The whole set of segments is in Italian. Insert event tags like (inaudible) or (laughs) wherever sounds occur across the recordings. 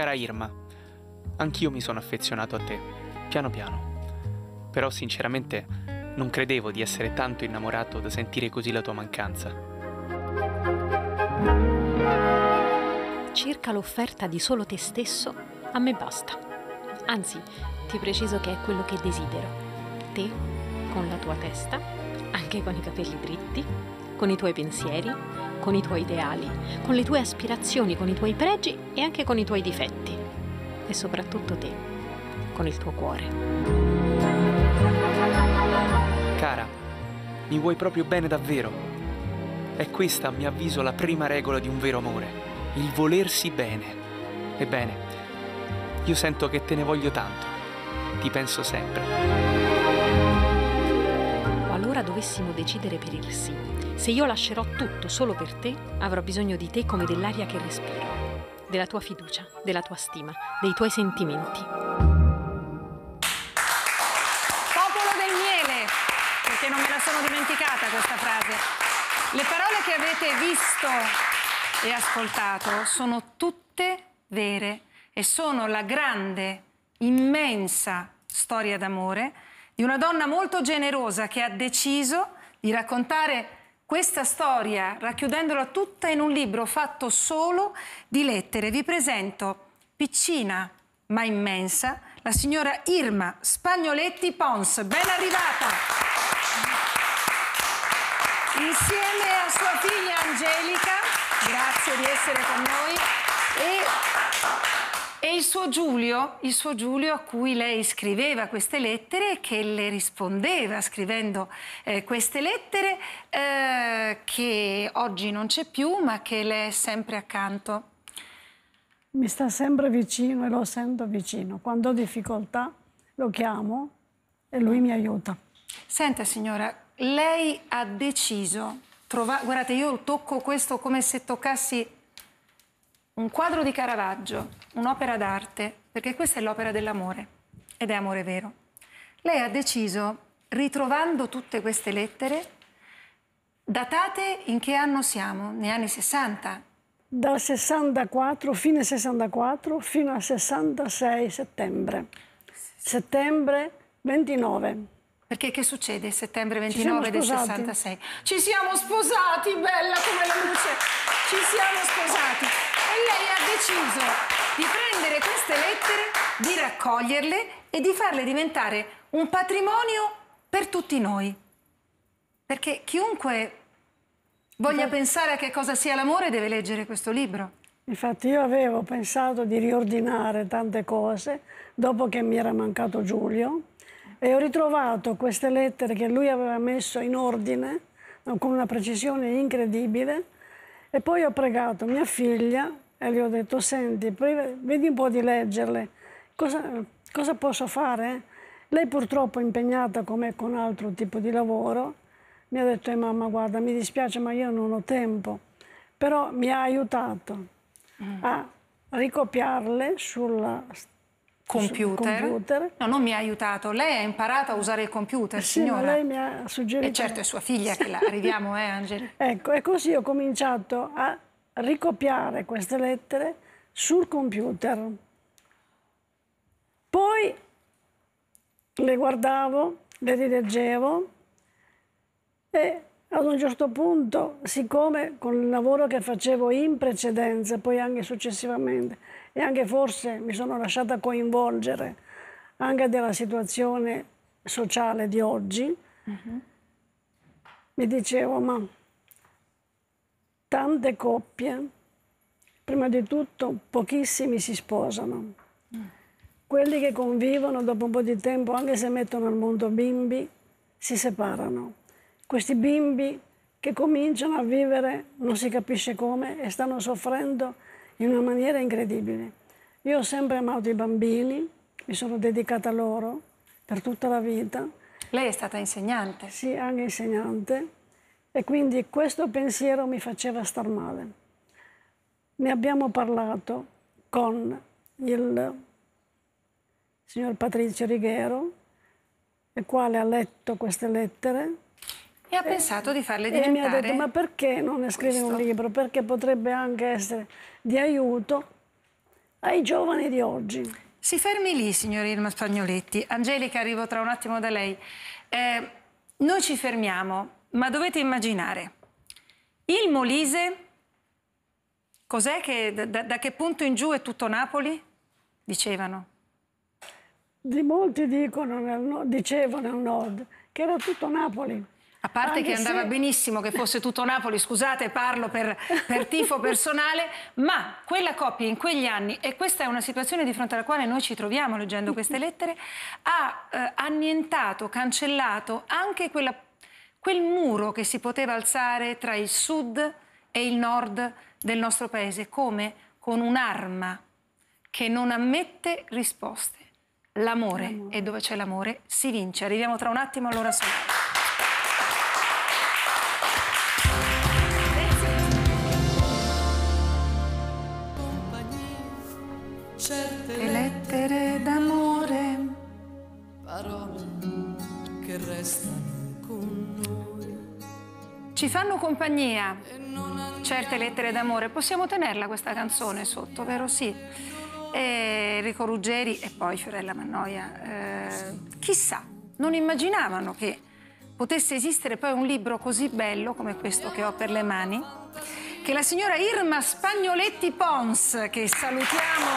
Cara Irma, anch'io mi sono affezionato a te, piano piano. Però sinceramente non credevo di essere tanto innamorato da sentire così la tua mancanza. Circa l'offerta di solo te stesso, a me basta. Anzi, ti preciso che è quello che desidero. Te, con la tua testa, anche con i capelli dritti, con i tuoi pensieri, con i tuoi ideali, con le tue aspirazioni, con i tuoi pregi e anche con i tuoi difetti. E soprattutto te, con il tuo cuore. Cara, mi vuoi proprio bene davvero? È questa, a mio avviso, la prima regola di un vero amore, il volersi bene. Ebbene, io sento che te ne voglio tanto. Ti penso sempre. Qualora dovessimo decidere per il sì, se io lascerò tutto solo per te, avrò bisogno di te come dell'aria che respiro, della tua fiducia, della tua stima, dei tuoi sentimenti. Popolo del miele, perché non me la sono dimenticata questa frase. Le parole che avete visto e ascoltato sono tutte vere e sono la grande, immensa storia d'amore di una donna molto generosa che ha deciso di raccontare questa storia racchiudendola tutta in un libro fatto solo di lettere. Vi presento, piccina ma immensa, la signora Irma Spagnoletti Pons. Ben arrivata! Insieme a sua figlia Angelica, grazie di essere con noi, e, e il, suo Giulio, il suo Giulio a cui lei scriveva queste lettere e che le rispondeva scrivendo eh, queste lettere eh, che oggi non c'è più ma che le è sempre accanto. Mi sta sempre vicino e lo sento vicino. Quando ho difficoltà lo chiamo e lui mi aiuta. Senta signora, lei ha deciso, trova... guardate io tocco questo come se toccassi un quadro di Caravaggio, un'opera d'arte, perché questa è l'opera dell'amore ed è amore vero. Lei ha deciso, ritrovando tutte queste lettere, datate in che anno siamo? Negli anni 60? Dal 64, fine 64, fino al 66 settembre. Settembre 29. Perché che succede settembre Ci siamo 29 del sposati. 66? Ci siamo sposati, bella come la luce! Ci siamo sposati. Lei ha deciso di prendere queste lettere, di raccoglierle e di farle diventare un patrimonio per tutti noi. Perché chiunque voglia pensare a che cosa sia l'amore deve leggere questo libro. Infatti io avevo pensato di riordinare tante cose dopo che mi era mancato Giulio e ho ritrovato queste lettere che lui aveva messo in ordine con una precisione incredibile e poi ho pregato mia figlia e le ho detto senti, vedi un po' di leggerle, cosa, cosa posso fare? Lei purtroppo è impegnata come con altro tipo di lavoro, mi ha detto eh, mamma guarda mi dispiace ma io non ho tempo, però mi ha aiutato a ricopiarle sul Computer. computer. No, non mi ha aiutato. Lei ha imparato a usare il computer, Sì, ma signora. lei mi ha suggerito. E certo è sua figlia che la (laughs) arriviamo, eh, Angeli? Ecco, e così ho cominciato a ricopiare queste lettere sul computer. Poi le guardavo, le rileggevo e ad un certo punto, siccome con il lavoro che facevo in precedenza, poi anche successivamente, e anche forse mi sono lasciata coinvolgere anche della situazione sociale di oggi, mi dicevo, ma tante coppie, prima di tutto pochissimi si sposano. Quelli che convivono dopo un po' di tempo, anche se mettono al mondo bimbi, si separano. Questi bimbi che cominciano a vivere non si capisce come e stanno soffrendo in una maniera incredibile. Io ho sempre amato i bambini, mi sono dedicata a loro per tutta la vita, Lei è stata insegnante. sì, anche insegnante, e quindi questo pensiero mi faceva star male. Ne abbiamo parlato con il signor Patrizio Righero, il quale ha letto queste lettere E ha pensato di farle e mi ha diventare... detto ma perché non ne scrivi un libro? Perché potrebbe anche essere di aiuto ai giovani di oggi. Si fermi lì, signor Irma Spagnoletti. Angelica, arrivo tra un attimo da lei. Eh, noi ci fermiamo, ma dovete immaginare, il Molise, cos'è che, da, da che punto in giù è tutto Napoli? Dicevano. Di molti dicono dicevano nel nord che era tutto Napoli. A parte Anche che andava se- benissimo che fosse tutto Napoli, scusate, parlo per, per tifo personale, ma quella coppia in quegli anni, e questa è una situazione di fronte alla quale noi ci troviamo leggendo queste lettere, ha eh, annientato, cancellato anche quella- quel muro che si poteva alzare tra il sud e il nord del nostro paese, come con un'arma che non ammette risposte. L'amore, e dove c'è l'amore si vince. Arriviamo tra un attimo, allora solo. Ci fanno compagnia certe lettere d'amore. Possiamo tenerla questa canzone sotto, vero? Sì. E Enrico Ruggeri e poi Fiorella Mannoia. Eh, chissà, non immaginavano che potesse esistere poi un libro così bello come questo che ho per le mani, che la signora Irma Spagnoletti Pons, che salutiamo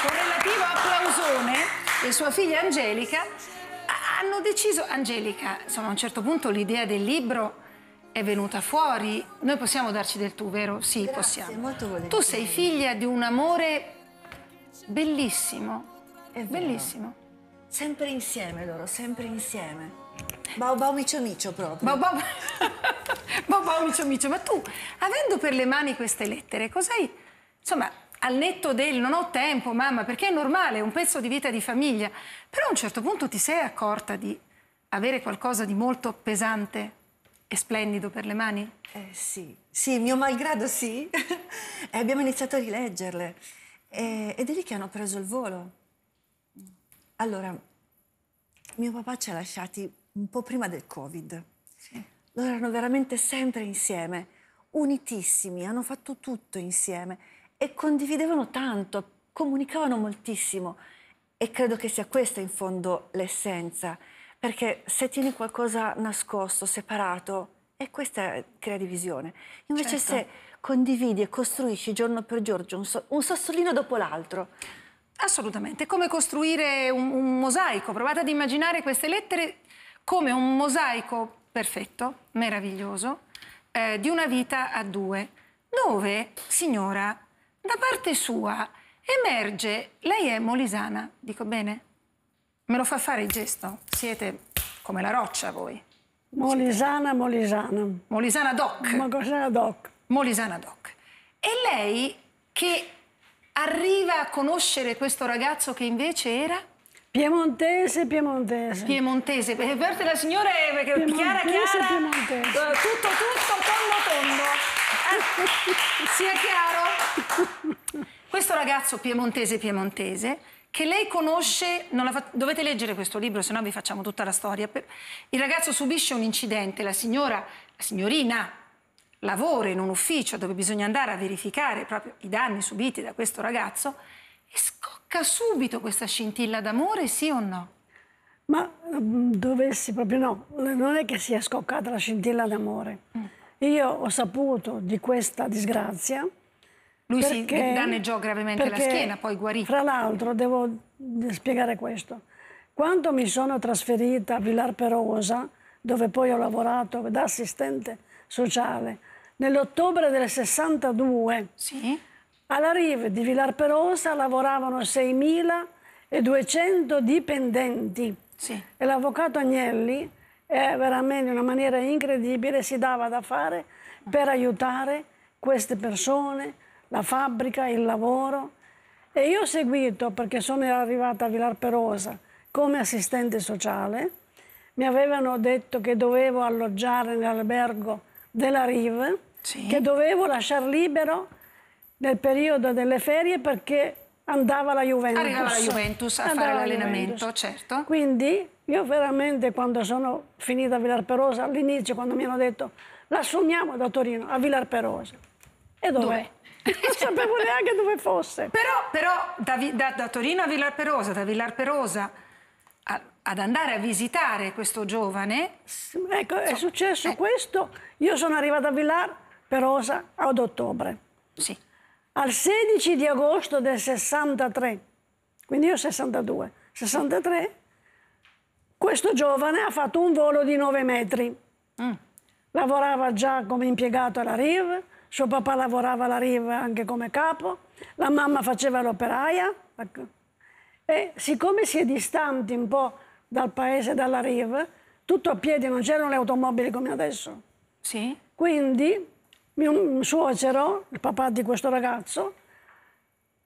con relativo applausone, e sua figlia Angelica, hanno deciso, Angelica, insomma a un certo punto l'idea del libro è venuta fuori, noi possiamo darci del tu, vero? Sì, possiamo. molto volentieri. Tu sei figlia di un amore bellissimo, È vero. bellissimo. Sempre insieme loro, sempre insieme. Bau bau micio micio proprio. Bau bau, (laughs) bau bau, micio micio, ma tu, avendo per le mani queste lettere, cos'hai, insomma, al netto del non ho tempo, mamma, perché è normale, è un pezzo di vita di famiglia, però a un certo punto ti sei accorta di avere qualcosa di molto pesante e splendido per le mani? Eh, sì, sì, mio malgrado sì. (laughs) e abbiamo iniziato a rileggerle. E- ed è lì che hanno preso il volo. Allora, mio papà ci ha lasciati un po' prima del Covid. Loro erano veramente sempre insieme, unitissimi, hanno fatto tutto insieme e condividevano tanto, comunicavano moltissimo. E credo che sia questa in fondo l'essenza, perché se tieni qualcosa nascosto, separato, e questa crea divisione. Invece Certo. se condividi e costruisci giorno per giorno un, so- un sassolino dopo l'altro, Assolutamente, è come costruire un, un mosaico. Provate ad immaginare queste lettere come un mosaico perfetto, meraviglioso, eh, di una vita a due, dove, signora, da parte sua emerge, lei è molisana, dico bene? Me lo fa fare il gesto? Siete come la roccia voi. Molisana, Molisana. Molisana doc. Cos'è doc? Molisana Doc. E lei che arriva a conoscere questo ragazzo che invece era Piemontese, piemontese. piemontese. Per parte la signora è perché chiara Piemontese, chiara, piemontese. eh, tutto tutto, tondo tondo. Sia chiaro? Questo ragazzo piemontese piemontese che lei conosce, fa- dovete leggere questo libro, se no vi facciamo tutta la storia. Il ragazzo subisce un incidente, la signora, la signorina lavora in un ufficio dove bisogna andare a verificare proprio i danni subiti da questo ragazzo e scocca subito questa scintilla d'amore, sì o no? Ma mm, dovessi proprio no, non è che sia scoccata la scintilla d'amore. Io ho saputo di questa disgrazia. Lui si perché- danneggiò gravemente la schiena, poi guarì. Fra l'altro, devo spiegare questo. Quando mi sono trasferita a Villar Perosa, dove poi ho lavorato da assistente sociale, nell'ottobre del 62, Sì? alla Rive di Villar Perosa lavoravano 6.200 dipendenti. Sì. E l'avvocato Agnelli è veramente in una maniera incredibile, si dava da fare per aiutare queste persone, la fabbrica, il lavoro. E io ho seguito, perché sono arrivata a Villar Perosa come assistente sociale, mi avevano detto che dovevo alloggiare nell'albergo della Rive, Sì. che dovevo lasciar libero nel periodo delle ferie perché andava la Juventus. Arrivava la Juventus a Andava fare la l'allenamento, certo. Quindi io veramente quando sono finita a Villar Perosa, all'inizio quando mi hanno detto l'assumiamo da Torino a Villar Perosa, e dov'è? Dov'è? (laughs) non sapevo neanche dove fosse. Però, però da, da- da Torino a Villar Perosa, da Villar Perosa a- ad andare a visitare questo giovane, Ecco, è eh. successo questo. Io sono arrivata a Villar Perosa ad ottobre. sì, Al 16 di agosto del 63, quindi io 62, 63, questo giovane ha fatto un volo di 9 metri. Mm. Lavorava già come impiegato alla RIV, suo papà lavorava alla RIV anche come capo, la mamma faceva l'operaia. ecco. E siccome si è distanti un po' dal paese, dalla RIV, tutto a piedi, non c'erano le automobili come adesso. sì, Quindi mio suocero, il papà di questo ragazzo,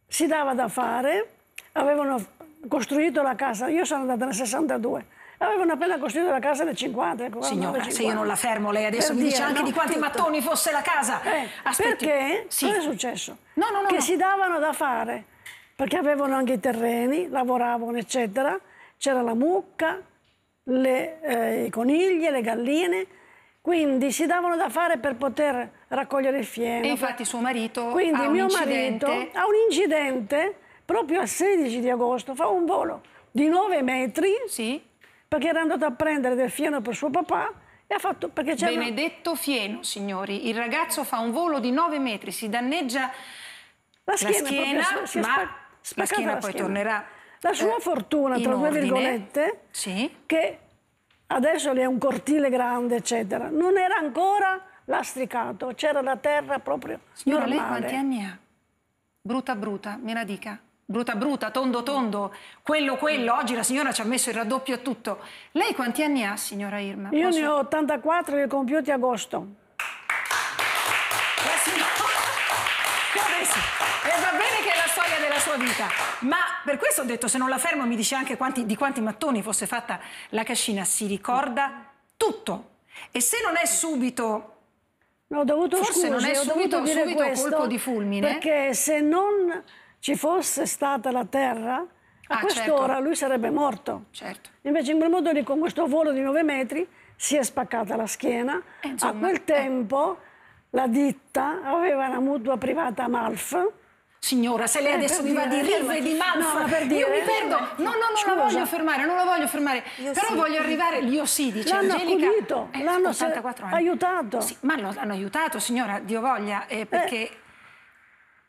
si dava da fare, avevano costruito la casa, io sono andata nel 62, avevano appena costruito la casa nel 50. ecco, signora, 49, se io non la fermo, lei adesso Per mi dice dire, anche no? di quanti Tutto. mattoni fosse la casa. Eh, Aspetti. perché Sì. cosa è successo? No, no, no, che no. si davano da fare, perché avevano anche i terreni, lavoravano, eccetera. C'era la mucca, le, eh, i conigli, le galline, quindi si davano da fare per poter raccogliere il fieno. E infatti suo marito Quindi ha mio incidente. marito ha un incidente proprio al 16 di agosto, fa un volo di 9 metri Sì, perché era andato a prendere del fieno per suo papà e ha fatto perché c'era Benedetto Fieno, signori. Il ragazzo fa un volo di 9 metri, si danneggia la la schiena, schiena, proprio, si ma la schiena poi schiena. tornerà. La sua eh, fortuna, tra due virgolette, Sì. che adesso è un cortile grande, eccetera, non era ancora lastricato, c'era la terra proprio Signora, lei normale. quanti anni ha? Bruta bruta, me la dica. Bruta bruta, tondo tondo, quello quello. Oggi la signora ci ha messo il raddoppio a tutto. Lei quanti anni ha, signora Irma? Io Posso- ne ho 84 li ho compiuti agosto. La signora... (laughs) E va bene che è la storia della sua vita, ma per questo ho detto, se non la fermo mi dice anche quanti- di quanti mattoni fosse fatta la cascina, si ricorda tutto. E se non è subito No, Ho dovuto, Forse non scusi, è ho subito- dovuto dire subito questo colpo di fulmine? Perché se non ci fosse stata la terra, a Ah, quest'ora certo. lui sarebbe morto. Certo. Invece in quel modo lì, con questo volo di 9 metri, si è spaccata la schiena. Eh, a insomma, quel eh. tempo la ditta aveva una mutua privata Amalf. Signora, se lei Eh, adesso mi va di rive di no, Malfa, ma per io dire- mi perdo. No, no, non la Scusa. voglio fermare, non la voglio fermare. Io Però sì. voglio arrivare, io sì, dice L'hanno Angelica. accudito, eh, l'hanno se- 84 anni. aiutato. Sì, ma l'hanno aiutato, signora, Dio voglia, eh, perché,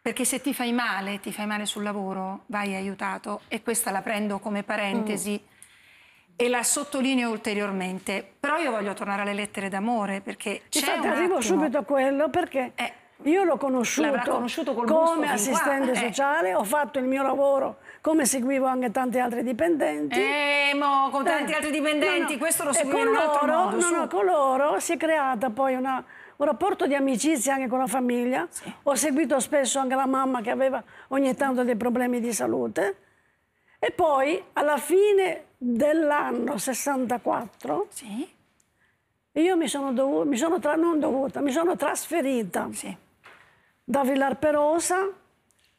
perché se ti fai male, ti fai male sul lavoro, vai aiutato. E questa la prendo come parentesi. E la sottolineo ulteriormente. Però io voglio tornare alle lettere d'amore perché c'è Infatti un arrivo attimo- subito a quello perché Eh, io l'ho conosciuto, conosciuto come assistente qua, eh. sociale, ho fatto il mio lavoro come seguivo anche tanti altri dipendenti. Eh, mo, con tanti Eh, altri dipendenti, no, no. questo lo seguiamo con in un altro loro, modo. no, no, con loro si è creata poi una- un rapporto di amicizia anche con la famiglia. Ho seguito spesso anche la mamma che aveva ogni tanto dei problemi di salute. E poi alla fine dell'anno 64 Sì, io mi sono, dovu- mi sono tra- non dovuta, mi sono trasferita sì. da Villar Perosa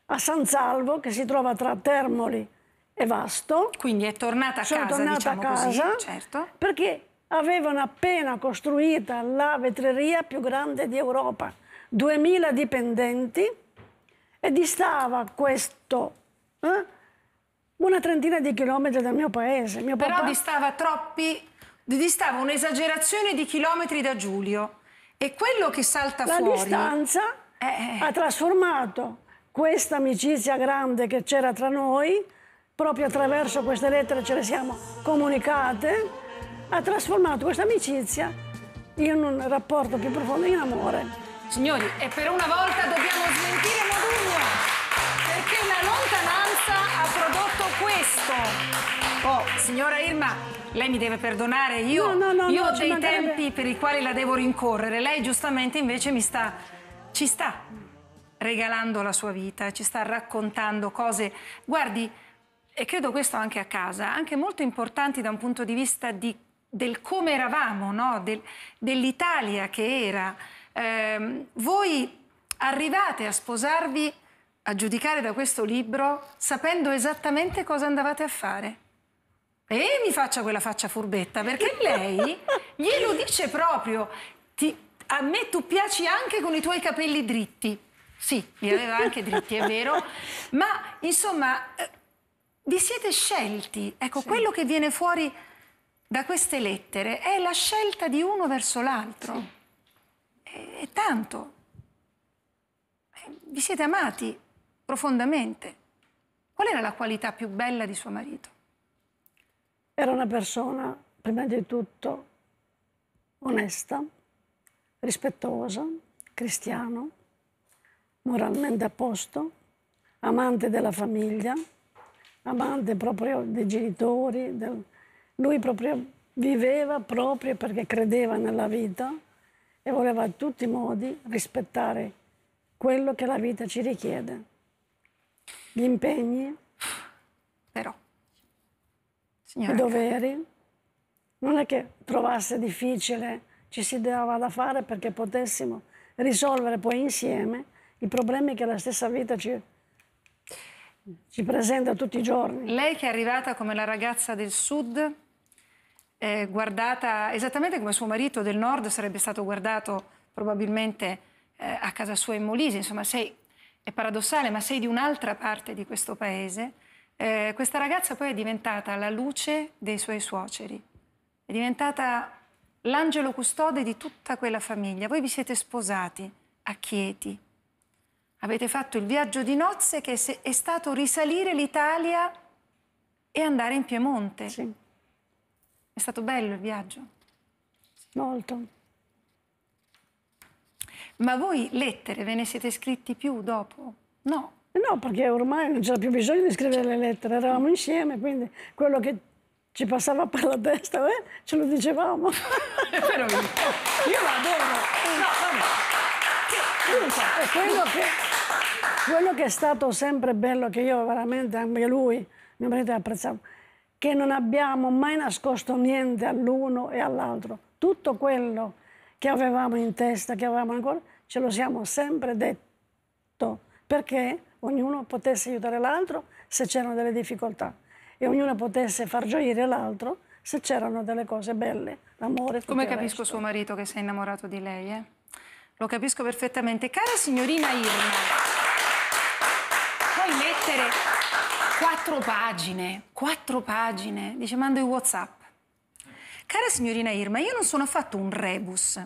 a San Salvo, che si trova tra Termoli e Vasto. Quindi è tornata a Sono casa, tornata diciamo a casa così, certo. perché avevano appena costruita la vetreria più grande di Europa, 2000 dipendenti e distava questo eh, una trentina di chilometri dal mio paese. Mio Però papà- distava troppi, distava un'esagerazione di chilometri da Giulio. E quello che salta la fuori... distanza Eh, eh. ha trasformato questa amicizia grande che c'era tra noi, proprio attraverso queste lettere ce le siamo comunicate, ha trasformato questa amicizia in un rapporto più profondo, in amore. Signori, e per una volta dobbiamo smentire Modugno, perché la lontananza ha prodotto questo. Oh, signora Irma, lei mi deve perdonare, io, No, no, no, io ho dei mancherebbe. tempi per i quali la devo rincorrere. Lei giustamente invece mi sta, ci sta regalando la sua vita, ci sta raccontando cose, guardi, e credo questo anche a casa, anche molto importanti da un punto di vista di- del come eravamo, no? Del- dell'Italia che era. Ehm, voi arrivate a sposarvi, a giudicare da questo libro, sapendo esattamente cosa andavate a fare. E mi faccia quella faccia furbetta, perché lei glielo dice proprio. Ti- a me tu piaci anche con i tuoi capelli dritti. Sì, li aveva anche dritti, è vero, ma insomma eh, vi siete scelti. Ecco, quello che viene fuori da queste lettere è la scelta di uno verso l'altro. È, è tanto. Eh, Vi siete amati profondamente. Qual era la qualità più bella di suo marito? Era una persona, prima di tutto, onesta, rispettosa, cristiano, moralmente a posto, amante della famiglia, amante proprio dei genitori. del- Lui proprio viveva proprio perché credeva nella vita e voleva a tutti i modi rispettare quello che la vita ci richiede. Gli impegni, Però, i doveri. Non è che trovasse difficile, ci si dava da fare perché potessimo risolvere poi insieme i problemi che la stessa vita ci, ci presenta tutti i giorni. lei che è arrivata come la ragazza del sud, eh, guardata esattamente come suo marito del nord sarebbe stato guardato probabilmente eh, a casa sua in Molise, insomma sei, è paradossale, ma sei di un'altra parte di questo paese. Eh, questa ragazza poi è diventata la luce dei suoi suoceri, è diventata l'angelo custode di tutta quella famiglia. Voi vi siete sposati a Chieti, avete fatto il viaggio di nozze che è stato risalire l'Italia e andare in Piemonte. Sì, È stato bello il viaggio. molto. Ma voi lettere ve ne siete scritti più dopo? No. No, perché ormai non c'era più bisogno di scrivere le lettere, eravamo insieme, quindi quello che ci passava per la testa, eh, ce lo dicevamo. (laughs) Però io, io lo adoro. No, vabbè. Dunque, E quello che, quello che è stato sempre bello, che io veramente, anche lui, mio marito apprezzavo, che non abbiamo mai nascosto niente all'uno e all'altro. Tutto quello che avevamo in testa, che avevamo ancora, ce lo siamo sempre detto, perché ognuno potesse aiutare l'altro se c'erano delle difficoltà e ognuno potesse far gioire l'altro se c'erano delle cose belle, l'amore. come capisco resto. suo marito che si è innamorato di lei, eh? Lo capisco perfettamente. Cara signorina Irma, poi lettere, quattro pagine, quattro pagine, dice mando i Whatsapp. Cara signorina Irma, io non sono affatto un rebus.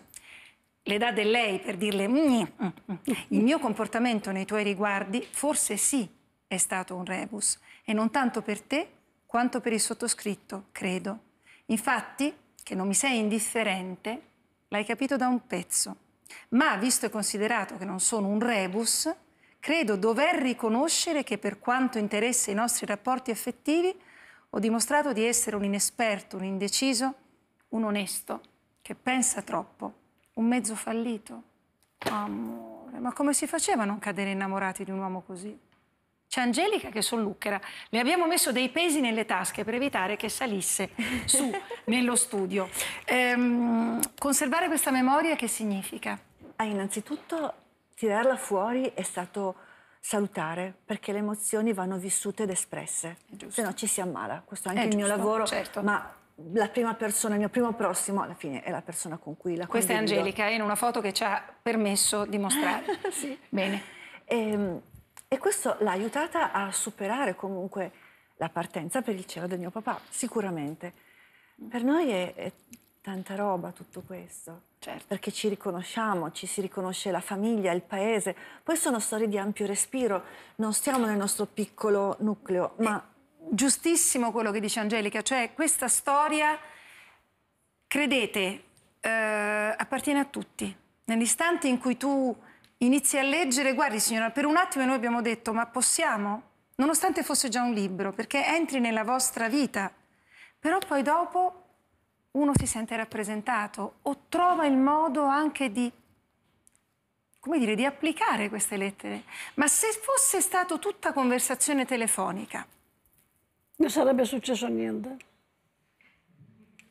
Le dà del lei per dirle "Mm, mm, mm". il mio comportamento nei tuoi riguardi forse sì è stato un rebus e non tanto per te quanto per il sottoscritto, credo. Infatti, che non mi sei indifferente, l'hai capito da un pezzo. Ma visto e considerato che non sono un rebus, credo dover riconoscere che per quanto interessa i nostri rapporti affettivi, ho dimostrato di essere un inesperto, un indeciso, un onesto, che pensa troppo, un mezzo fallito. Amore, ma come si faceva a non cadere innamorati di un uomo così? C'è Angelica che sollucchera. Le abbiamo messo dei pesi nelle tasche per evitare che salisse su (laughs) nello studio. Ehm, conservare questa memoria che significa? Ah, innanzitutto tirarla fuori è stato salutare, perché le emozioni vanno vissute ed espresse, se no ci si ammala. Questo è È anche il mio giusto, lavoro, certo. ma la prima persona, il mio primo prossimo, alla fine è la persona con cui la Questa è condivido. Angelica in una foto che ci ha permesso di mostrare. (laughs) Sì. Bene. E, e questo l'ha aiutata a superare comunque la partenza per il cielo del mio papà, sicuramente. Per noi è, è tanta roba tutto questo, Certo. perché ci riconosciamo, ci si riconosce la famiglia, il paese. Poi sono storie di ampio respiro, non stiamo nel nostro piccolo nucleo, ma Giustissimo quello che dice Angelica, cioè questa storia, credete, eh, appartiene a tutti. Nell'istante in cui tu inizi a leggere, guardi signora, per un attimo noi abbiamo detto, ma possiamo? Nonostante fosse già un libro, perché entri nella vostra vita, però poi dopo uno si sente rappresentato o trova il modo anche di come dire, di applicare queste lettere. Ma se fosse stato tutta conversazione telefonica, Non sarebbe successo niente.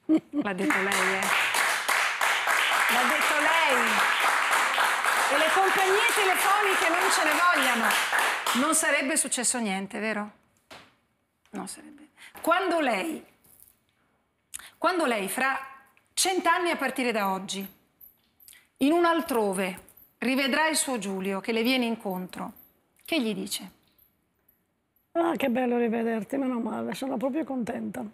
L'ha detto lei, eh. L'ha detto lei. E le compagnie telefoniche non ce ne vogliano. Non sarebbe successo niente, vero? Non sarebbe. Quando lei, quando lei fra cent'anni a partire da oggi, in un altrove, rivedrà il suo Giulio che le viene incontro, che gli dice? Ah, che bello rivederti, meno male, sono proprio contenta.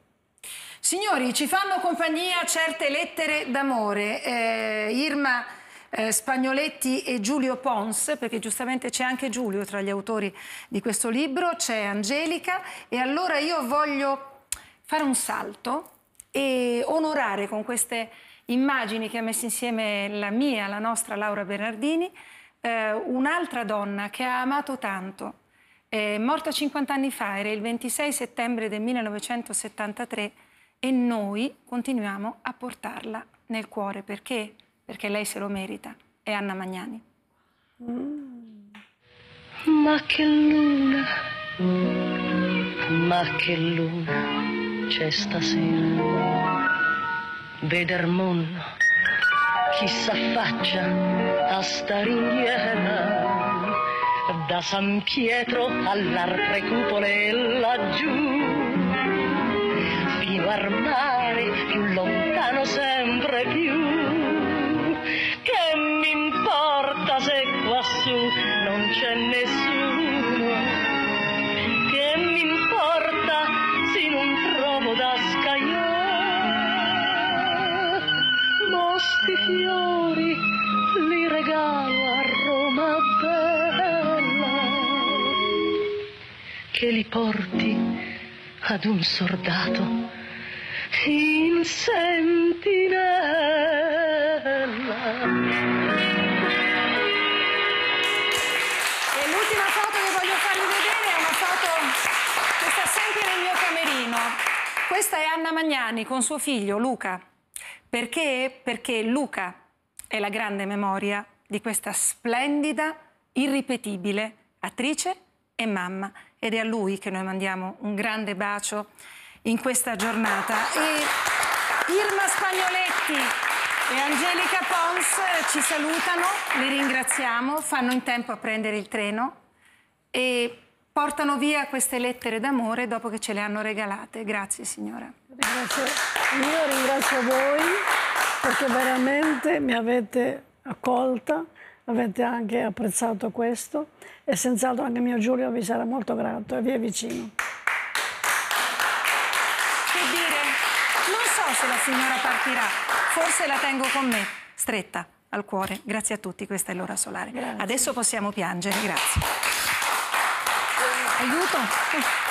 Signori, ci fanno compagnia certe lettere d'amore. Eh, Irma eh, Spagnoletti e Giulio Pons, perché giustamente c'è anche Giulio tra gli autori di questo libro, c'è Angelica e allora io voglio fare un salto e onorare con queste immagini che ha messo insieme la mia, la nostra Laura Bernardini, eh, un'altra donna che ha amato tanto, è morta 50 anni fa, era il 26 settembre del 1973 e noi continuiamo a portarla nel cuore. Perché? Perché lei se lo merita. È Anna Magnani. Ma che luna, ma che luna c'è stasera. Veder mondo, chi s'affaccia a sta da San Pietro all'altre cupole laggiù, fino al mare più lontano sempre più. Bella, che li porti ad un soldato in sentinella. Questa è Anna Magnani con suo figlio Luca. Perché? Perché Luca è la grande memoria di questa splendida, irripetibile attrice e mamma. Ed è a lui che noi mandiamo un grande bacio in questa giornata. E Irma Spagnoletti e Angelica Pons ci salutano, li ringraziamo, fanno in tempo a prendere il treno e portano via queste lettere d'amore dopo che ce le hanno regalate. Grazie signora. Ringrazio- io ringrazio voi perché veramente mi avete accolta, avete anche apprezzato questo e senz'altro anche mio Giulio vi sarà molto grato e vi è vicino. Che dire? Non so se la signora partirà, forse la tengo con me, stretta al cuore. Grazie a tutti, questa è l'ora solare. Adesso possiamo piangere, grazie. Aiuto?